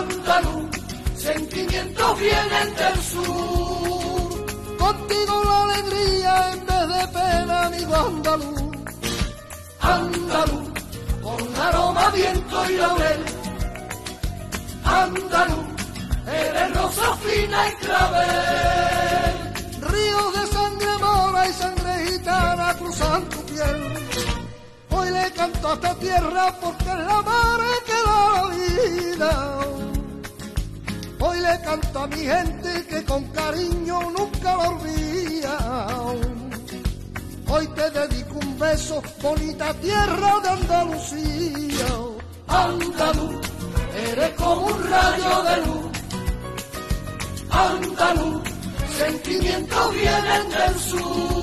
andaluz, sentimientos vienen del sur. Contigo la alegría en vez de pena, amigo andaluz. Andaluz, con aroma, viento y laurel. Andaluz, eres rosa fina y clavel. Ríos de sangre mora y sangre gitana cruzan tu piel. Hoy le canto a esta tierra porque es la madre que la Hoy le canto a mi gente que con cariño nunca la olvida. Hoy te dedico un beso, bonita tierra de Andalucía. Andaluz, eres como un rayo de luz. Andaluz, sentimientos vienen del sur.